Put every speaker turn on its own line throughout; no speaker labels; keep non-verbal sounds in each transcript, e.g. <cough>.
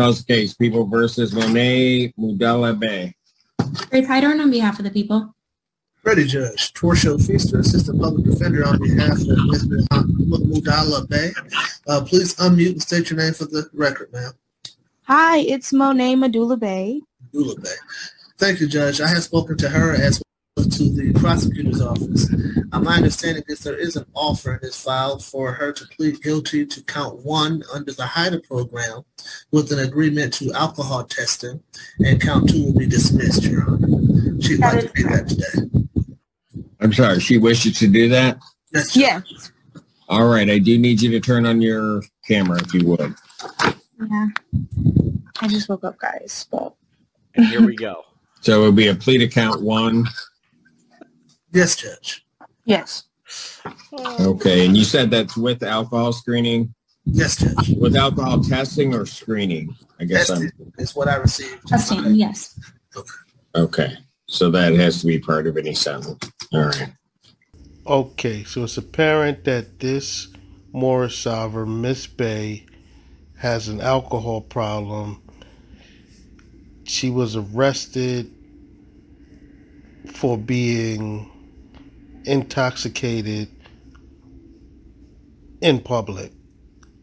Calls case, People versus Monet Madoula Bey.
Grace Hydorn on behalf of the people.
Ready, Judge. Torshio Feaster, Assistant Public Defender on behalf of Mr. Madoula Bey. Uh, please unmute and state your name for the record, ma'am.
Hi, it's Monet Madoula Bey.
Madoula Bey. Thank you, Judge. I have spoken to her as well as to the prosecutor's office. Uh, my understanding is there is an offer in this file for her to plead guilty to count one under the HYTA program with an agreement to alcohol testing, and count two will be dismissed, Your Honor. She'd
That
like to do that today.
I'm sorry, she wishes to do that?
Yes, Judge.
Yes.
All right, I do need you to turn on your camera if you would.
Yeah. I just woke up, guys. But
And here we go.
So it would be a plea to count one.
Yes, Judge.
yes.
Okay, and you said that's with alcohol screening,
Yes, Judge.
with alcohol testing or screening? I guess I'm,
Testing is what I received.
Testing, yes.
okay. So that has to be part of any sentence. All right.
Okay, so it's apparent that this Moorish sovereign, Miss Bey, has an alcohol problem. She was arrested for being intoxicated in public.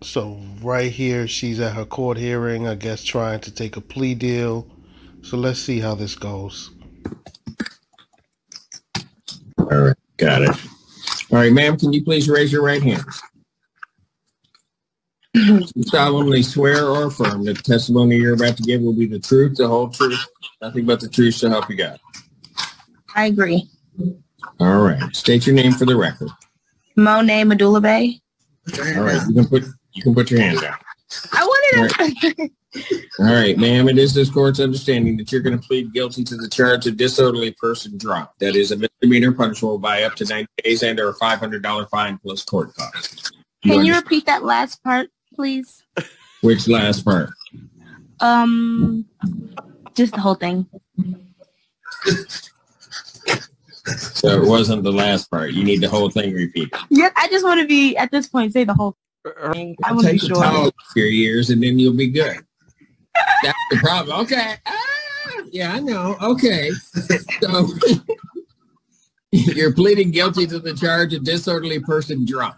So right here, she's at her court hearing, I guess, trying to take a plea deal. So let's see how this goes.
All right, got it. All right, ma'am, can you please raise your right hand? <clears throat> You solemnly swear or affirm that the testimony you're about to give will be the truth, the whole truth, nothing but the truth to help you God.
I agree.
All right, state your name for the record.
Monet Madoula Bey.
Put your hand
All right, you can put you can put your hand down.
I wanted to.
All right, ma'am, it is this court's understanding that you're going to plead guilty to the charge of disorderly person drunk. That is a misdemeanor punishable by up to 90 days and or a $500 fine plus court costs. You
Can you
understand-
repeat that last part, please?
Which last part?
Um, just the whole thing.
So it wasn't the last part. You need the whole thing repeated.
Yeah, I just want to be at this point. Say the whole thing. I want to be
Take
sure.
off your ears and then you'll be good. That's the problem. Okay. Ah, yeah, I know. Okay. So <laughs> you're pleading guilty to the charge of disorderly person drunk.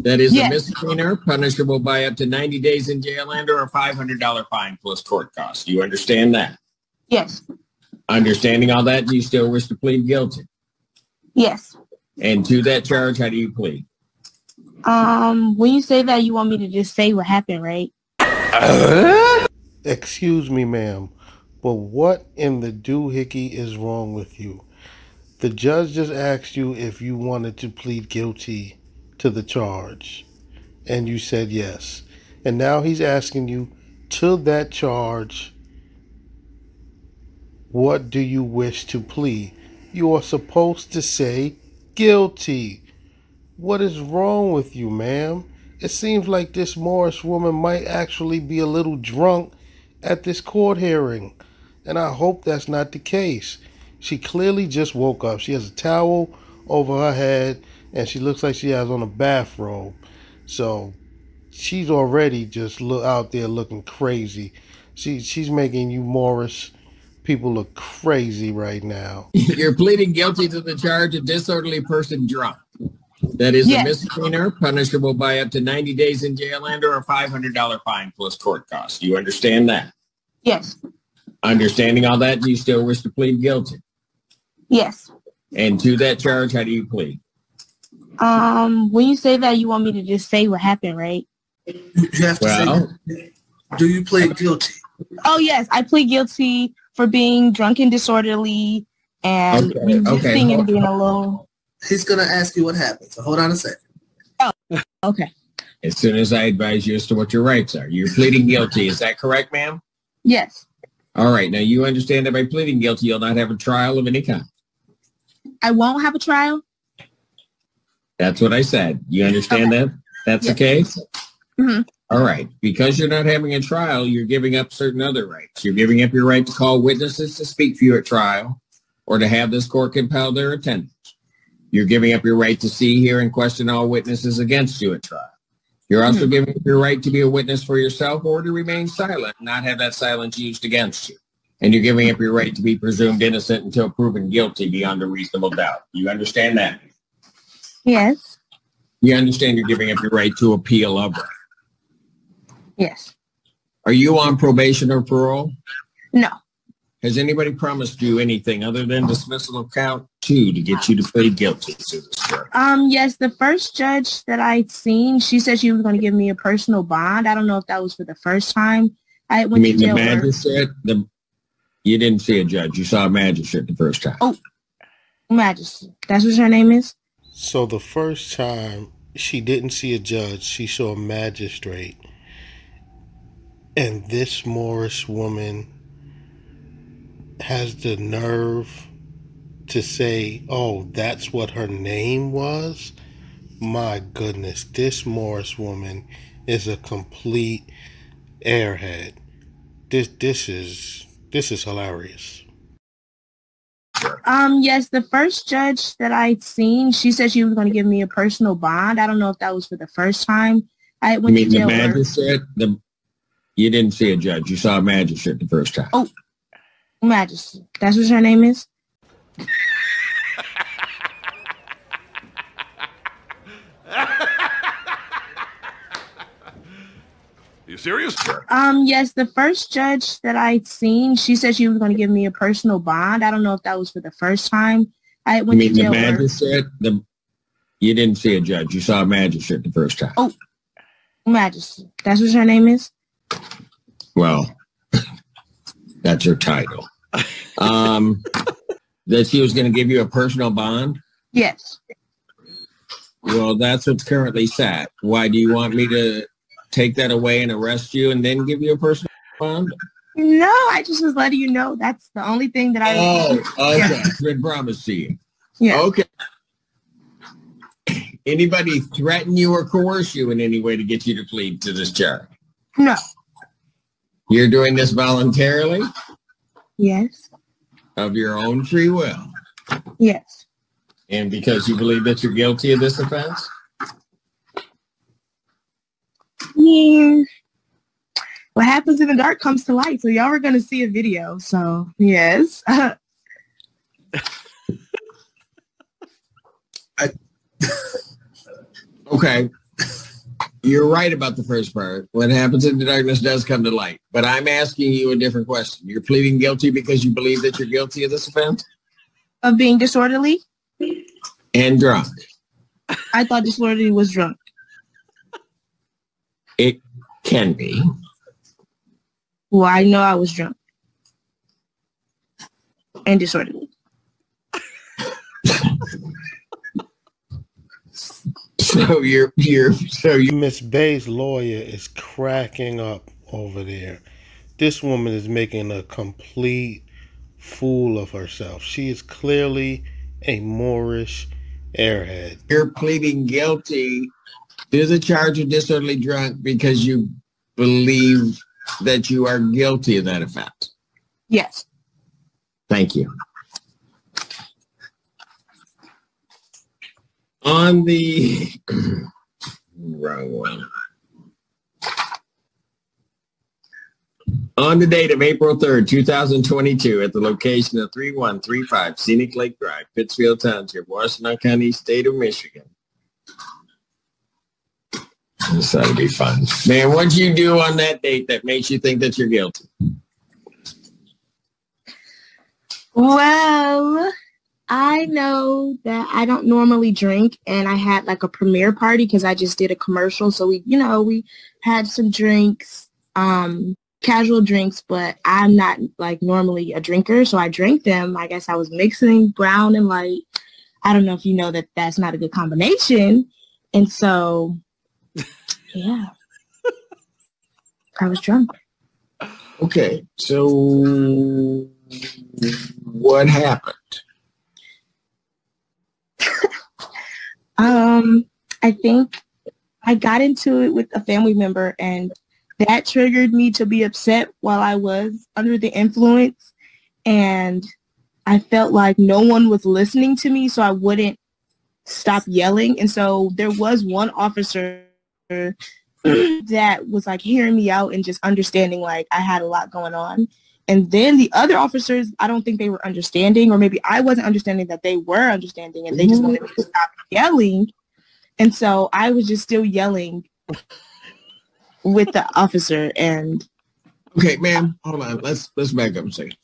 That is
Yes.
a misdemeanor punishable by up to 90 days in jail and or a $500 fine plus court costs. Do you understand that?
Yes.
Understanding all that, do you still wish to plead guilty?
Yes.
And to that charge, how do you plead?
Um, when you say that, you want me to just say what happened, right?
Excuse me, ma'am, but what in the doohickey is wrong with you? The judge just asked you if you wanted to plead guilty to the charge, and you said yes. And now he's asking you to that charge, what do you wish to plead? You are supposed to say guilty. What is wrong with you, ma'am? It seems like this Moorish woman might actually be a little drunk at this court hearing, and I hope that's not the case. She clearly just woke up. She has a towel over her head, and she looks like she has on a bathrobe. So she's already just look out there looking crazy. She she's making you Moorish people look crazy right now.
You're pleading guilty to the charge of disorderly person drunk. That is
Yes.
a misdemeanor punishable by up to 90 days in jail and or a $500 fine plus court costs. You understand that?
Yes.
Understanding all that, do you still wish to plead guilty?
Yes.
And to that charge, how do you plead?
Um, when you say that, you want me to just say what happened, right?
You have to
Well,
say, do you plead guilty?
Oh yes, I plead guilty for being drunk and disorderly and
Okay,
resisting
okay,
and
hold-
being alone.
He's going to ask you what happened. So hold on a second.
Oh, Okay.
as soon as I advise you as to what your rights are, you're pleading guilty. Is that correct, ma'am?
Yes.
All right. Now you understand that by pleading guilty, you'll not have a trial of any kind.
I won't have a trial.
That's what I said. You understand that? That's the case?
Mhm.
All right. Because you're not having a trial, you're giving up certain other rights. You're giving up your right to call witnesses to speak for you at trial or to have this court compel their attendance. You're giving up your right to see, hear, and question all witnesses against you at trial. You're also hmm. giving up your right to be a witness for yourself or to remain silent, not have that silence used against you. And you're giving up your right to be presumed innocent until proven guilty beyond a reasonable doubt. You understand that?
Yes.
You understand you're giving up your right to appeal of.
Yes.
Are you on probation or parole?
No.
Has anybody promised you anything other than dismissal of count two to get you to plead guilty to this charge?
Um, yes, the first judge that I'd seen, she said she was going to give me a personal bond. I don't know if that was for the first time I
You
went to
mean the
jail. or-
magistrate? The you didn't see a judge. You saw a magistrate the first time.
Oh. magistrate. That's what her name is?
So the first time she didn't see a judge, she saw a magistrate. And this Moorish woman has the nerve to say, oh, that's what her name was? My goodness, this Moorish woman is a complete airhead. This this is this is hilarious.
Um, yes, the first judge that I'd seen, she said she was going to give me a personal bond. I don't know if that was for the first time I
You
went to
mean the
jail. or-
magistrate? The you didn't see a judge. You saw a magistrate the first time.
Oh. Majesty. That's what her name is? <laughs>
You serious?
Um, yes, the first judge that I'd seen, she said she was going to give me a personal bond. I don't know if that was for the first time I went to
mean the
jail. or-
magistrate? The you didn't see a judge. You saw a magistrate the first time.
Oh. Majesty. That's what her name is?
Well, that's her title. Um, that she was going to give you a personal bond.
Yes.
Well, that's what's currently set. Why do you want me to take that away and arrest you and then give you a personal bond?
No, I just was letting you know that's the only thing that I.
Oh, okay. Good promise to you.
Yeah.
Okay. Anybody threaten you or coerce you in any way to get you to plead to this charge?
No.
You're doing this voluntarily
Yes.
of your own free will
Yes.
and because you believe that you're guilty of this offense?
Yeah. What happens in the dark comes to light. So y'all are going to see a video. So yes. <laughs> <laughs>
Okay. You're right about the first part. What happens in the darkness does come to light. But I'm asking you a different question. You're pleading guilty because you believe that you're guilty of this offense
of being disorderly.
and drunk.
I thought disorderly was drunk.
It can be.
Well, I know I was drunk and disorderly. <laughs>
So you're you're so you
Miss Bey's lawyer is cracking up over there. This woman is making a complete fool of herself. She is clearly a Moorish airhead.
you're pleading guilty to the charge of disorderly drunk because you believe that you are guilty of that offense.
Yes.
Thank you. On the <clears throat> wrong one. On the date of April 3rd, 2022, at the location of 3135 Scenic Lake Drive, Pittsfield Township, Washtenaw County, State of Michigan. This ought to be fun. Man, what'd you do on that date that makes you think that you're guilty?
Well, I know that I don't normally drink and I had like a premiere party because I just did a commercial. So we, you know, we had some drinks, um, casual drinks, but I'm not like normally a drinker. So I drank them. I guess I was mixing brown and light. I don't know if you know that that's not a good combination. And so, yeah, I was drunk.
Okay, so what happened?
Um, I think I got into it with a family member and that triggered me to be upset while I was under the influence. And I felt like no one was listening to me, so I wouldn't stop yelling. And so there was one officer <clears throat> that was like hearing me out and just understanding like I had a lot going on. And then the other officers, I don't think they were understanding, or maybe I wasn't understanding that they were understanding and they just wanted me to stop yelling. And so I was just still yelling with the officer and
Okay, ma'am, hold on. Let's let's back up a second.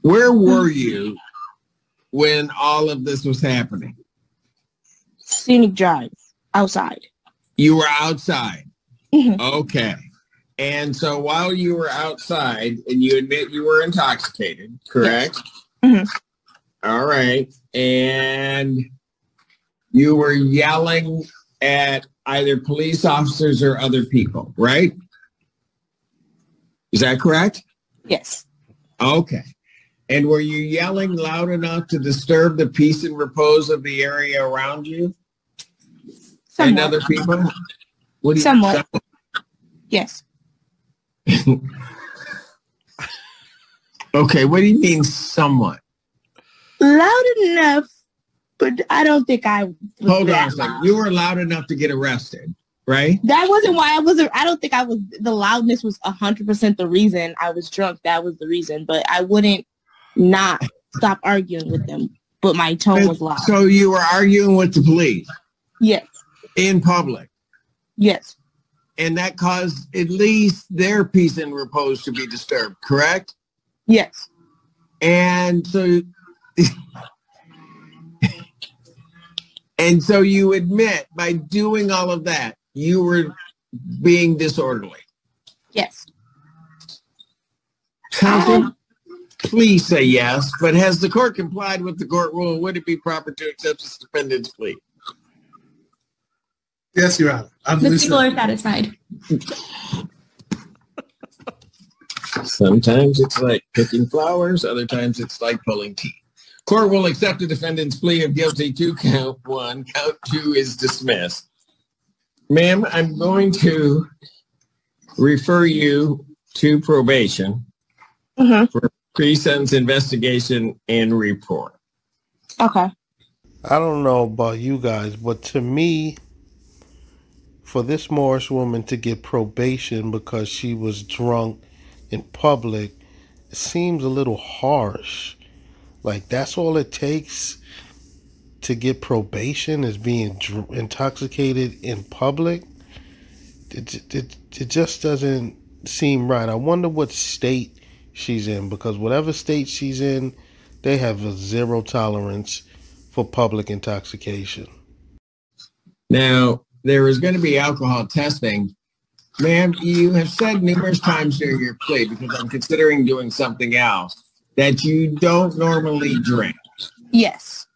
Where were you when all of this was happening?
scenic drive outside.
You were outside.
Mhm.
Okay. And so while you were outside and you admit you were intoxicated, correct?
Mhm.
All right. And you were yelling at either police officers or other people, right? Is that correct?
Yes.
Okay. And were you yelling loud enough to disturb the peace and repose of the area around you and other people? What do you,
Somewhat. Yes.
Okay, what do you mean somewhat?
Loud enough, but I don't think I was
Hold on a second.
loud.
You were loud enough to get arrested, right?
That wasn't why I wasn't. I don't think I was. The loudness was hundred percent the reason I was drunk. That was the reason. But I wouldn't not stop arguing with them. But my tone was loud.
So you were arguing with the police
Yes.
in public,
Yes.
And that caused at least their peace and repose to be disturbed, correct?
Yes.
And so, and so you admit by doing all of that, you were being disorderly.
Yes.
Counsel, um, please say yes, but has the court complied with the court rule? Would it be proper to accept this defendant's plea?
Yes, Your Honor. I
The
believe
people are satisfied.
Sometimes it's like picking flowers, other times it's like pulling teeth. Court will accept the defendant's plea of guilty to count one. Count two is dismissed. Ma'am, I'm going to refer you to probation
Mhm.
for pre-sentence investigation and report.
Okay.
I don't know about you guys, but to me, for this Moorish woman to get probation because she was drunk in public, it seems a little harsh. Like that's all it takes to get probation is being dr- intoxicated in public. It, it, it just doesn't seem right. I wonder what state she's in because whatever state she's in, they have a zero tolerance for public intoxication.
Now, there is going to be alcohol testing. Ma'am, you have said numerous times during your plea, because I'm considering doing something else, that you don't normally drink.
Yes.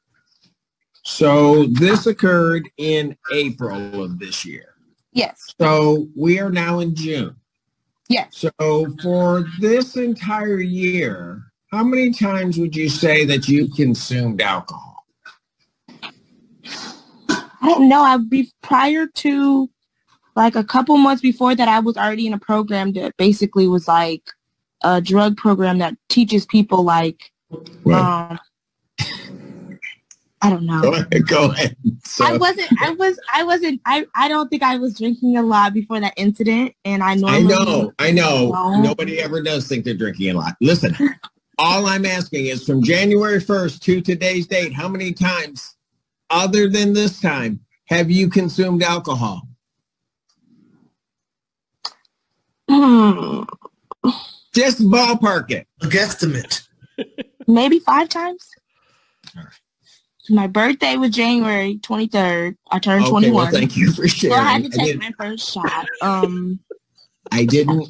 So this occurred in April of this year.
Yes.
So we are now in June.
Yes.
So for this entire year, how many times would you say that you consumed alcohol?
I don't know. I'd be prior to like a couple months before that, I was already in a program that basically was like a drug program that teaches people like, um, I don't know.
Go ahead. Go ahead. So,
I wasn't. I was. I wasn't. I. I don't think I was drinking a lot before that incident, and I
know.
I
know, I know.
No.
Nobody ever does think they're drinking a lot. Listen, all I'm asking is from January 1st to today's date, how many times, other than this time, have you consumed alcohol?
Hmm,
Just ballpark it.
A guesstimate.
maybe five times.
All right.
My birthday was January twenty third. I turned
Okay,
twenty
well, thank you for
so
sharing.
I had to take my first shot. Um. <laughs> <laughs>
I didn't.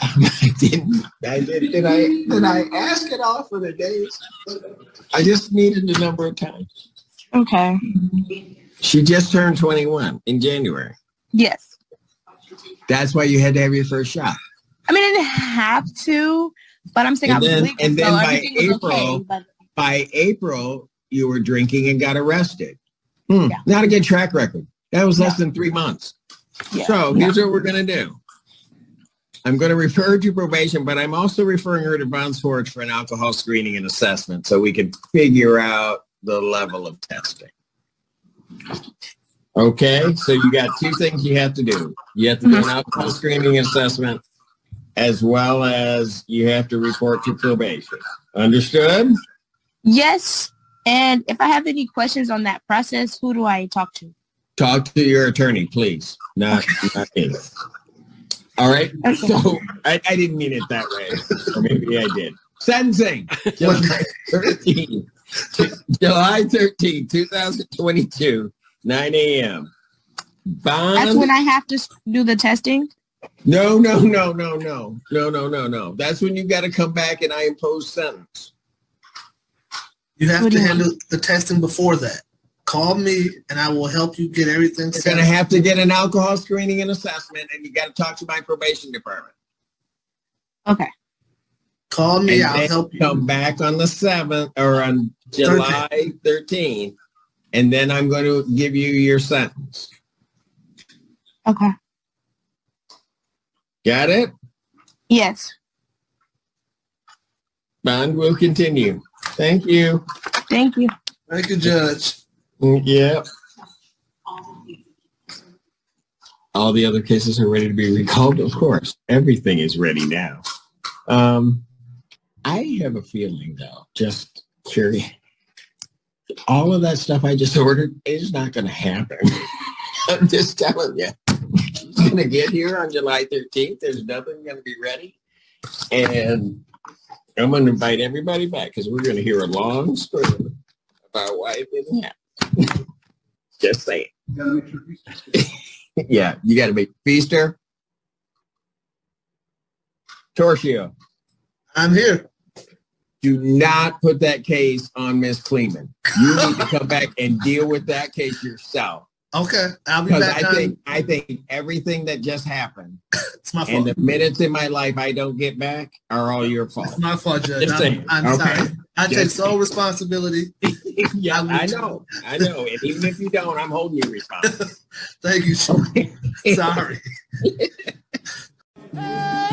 I didn't. I did. Did I? Did I ask it all for the days? I just needed the number of times.
Okay.
She just turned 21 in January.
Yes.
That's why you had to have your first shot.
I mean, I didn't have to, but I'm saying
And
I was
then-
legal,
and then
so
by
was okay.
April-
But
by April, you were drinking and got arrested. Hmm,
Yeah.
Not a good track record. That was less than three months.
yeah.
So here's what we're going to do. I'm going to refer her to probation, but I'm also referring her to Von Swartz for an alcohol screening and assessment so we can figure out the level of testing. Okay, so you got two things you have to do. You have to do an alcohol screening assessment as well as you have to report to probation. Understood?
Yes. And if I have any questions on that process, who do I talk to?
Talk to your attorney, please. Not, not me. All right.
Okay.
So I, I didn't mean it that way. Or maybe I did. Sentencing. <laughs> 13, <laughs> July 13, 2022, 9 a.m. Bond.
That's when I have to do the testing?
No, no, no, no, no. No, no, no, no. That's when you got to come back and I impose sentence.
You have
what
to
you
handle mean? the testing before that. Call me and I will help you get everything set.
You're going to have to get an alcohol screening and assessment and you got to talk to my probation department.
Okay.
Call me,
And
I'll help you.
Come back on the seventh or on July 13th, and then I'm going to give you your sentence.
Okay.
Got it?
Yes.
Bond will continue. Thank you.
Thank you.
Thank you, Judge.
Yep. All the other cases are ready to be recalled, of course. Everything is ready now. Um, I have a feeling, though, just curious. All of that stuff I just ordered is not going to happen. <laughs> I'm just telling you. It's going to get here on July 13th. There's nothing going to be ready. And I'm going to invite everybody back because we're going to hear a long story about why it didn't happen. <laughs> Just saying. <laughs> yeah, you got to be Feaster. Torchio,
I'm here.
Do not put that case on Miss Kleeman. You need to come back and deal with that case yourself.
Okay, I'll be
Because
back
I
on.
think I think everything that just happened <laughs>
it's my
and the minutes in my life I don't get back are all your fault.
It's my fault, Judge. I'm. I'm
Okay.
sorry. I take sole responsibility. <laughs>
yeah,
will
I know, I know. And even if you don't, I'm holding you responsible. <laughs>
Thank you. Chief.
Okay.
Sorry.
Hey,